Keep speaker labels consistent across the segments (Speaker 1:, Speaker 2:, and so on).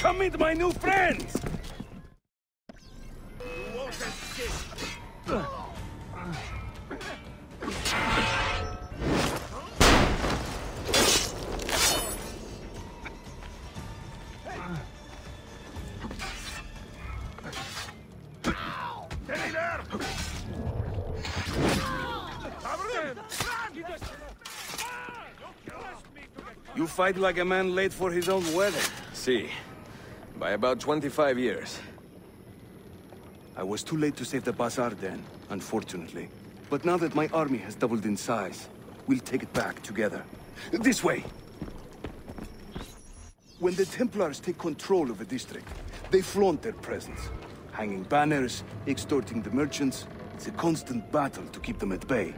Speaker 1: Come meet my new friends! You fight like a man late for his own wedding.
Speaker 2: See, by about 25 years.
Speaker 1: I was too late to save the bazaar then, unfortunately. But now that my army has doubled in size, we'll take it back together. This way! When the Templars take control of a district, they flaunt their presence. Hanging banners, extorting the merchants. It's a constant battle to keep them at bay.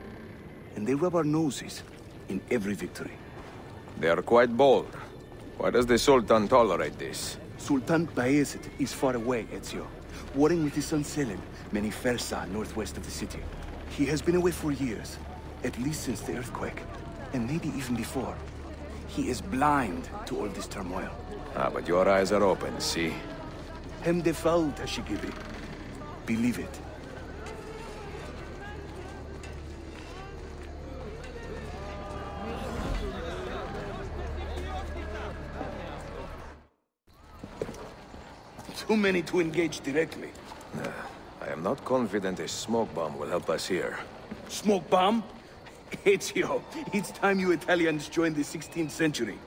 Speaker 1: And they rub our noses in every victory.
Speaker 2: They are quite bold. Why does the Sultan tolerate this?
Speaker 1: Sultan Bayezid is far away, Ezio. Warring with his son Selim, many Fersa northwest of the city. He has been away for years, at least since the earthquake, and maybe even before. He is blind to all this turmoil.
Speaker 2: Ah, but your eyes are open, see?
Speaker 1: Hem defal, Tashigiri. Believe it. Too many to engage directly.
Speaker 2: Uh, I am not confident a smoke bomb will help us here.
Speaker 1: Smoke bomb? Ezio, it's time you Italians joined the 16th century.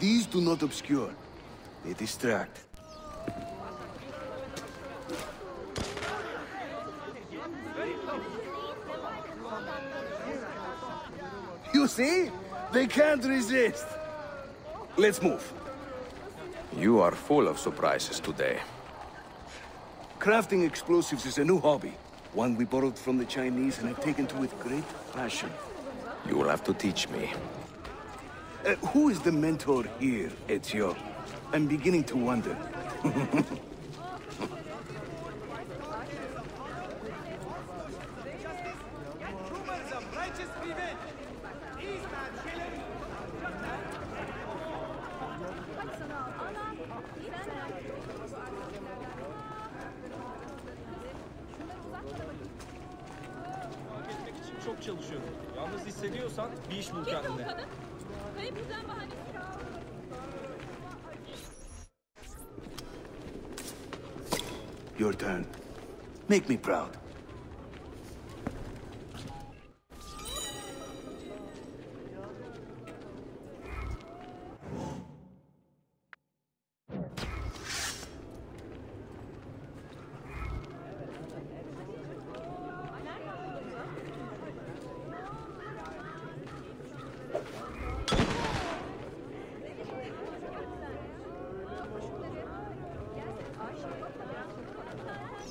Speaker 1: These do not obscure. They distract. You see? They can't resist. Let's move.
Speaker 2: You are full of surprises today.
Speaker 1: Crafting explosives is a new hobby. One we borrowed from the Chinese and have taken to with great passion.
Speaker 2: You will have to teach me.
Speaker 1: Uh, who is the mentor here, Ezio? I'm beginning to wonder.
Speaker 3: çok çalışıyorum. Yalnız hissediyorsan bir iş bul kendine.
Speaker 4: Kayıp düzen bahanesi.
Speaker 1: Your turn. Make me proud.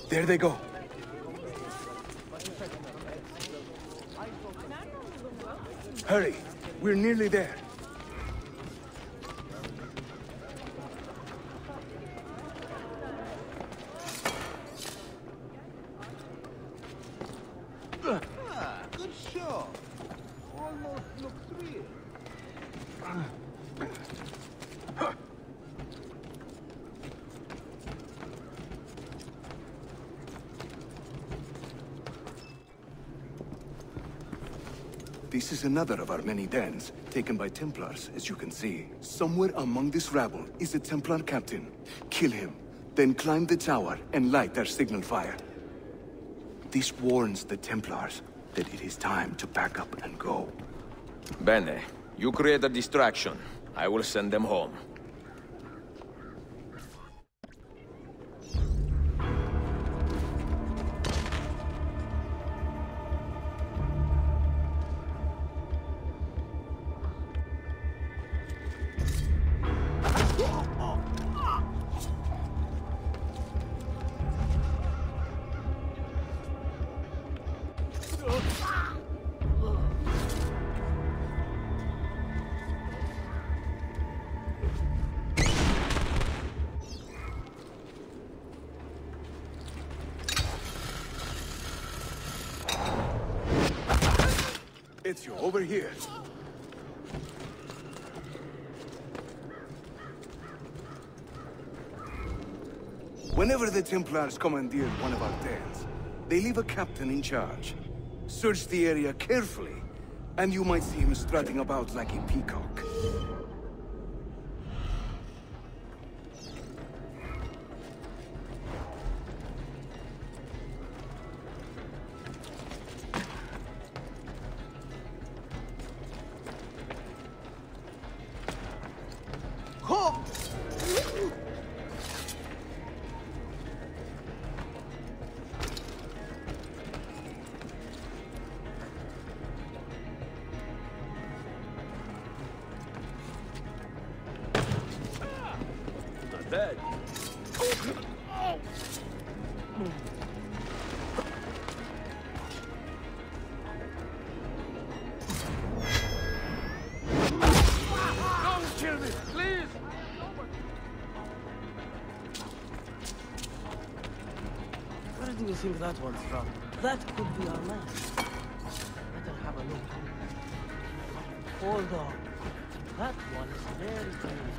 Speaker 1: There they go. Hurry, we're nearly there.
Speaker 5: Good shot. Almost looks real.
Speaker 1: This is another of our many dens, taken by Templars, as you can see. Somewhere among this rabble is a Templar captain. Kill him, then climb the tower and light our signal fire. This warns the Templars that it is time to pack up and go.
Speaker 2: Bene, you create a distraction. I will send them home.
Speaker 1: Ezio, over here. Whenever the Templars commandeer one of our dens, they leave a captain in charge. Search the area carefully, and you might see him strutting about like a peacock.
Speaker 6: Do you think that one's from? That could be our man. Better have a look. Hold on. That one is very curious.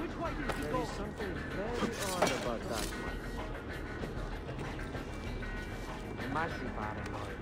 Speaker 6: Which way did he There is something very odd about that one. Massive paranoid.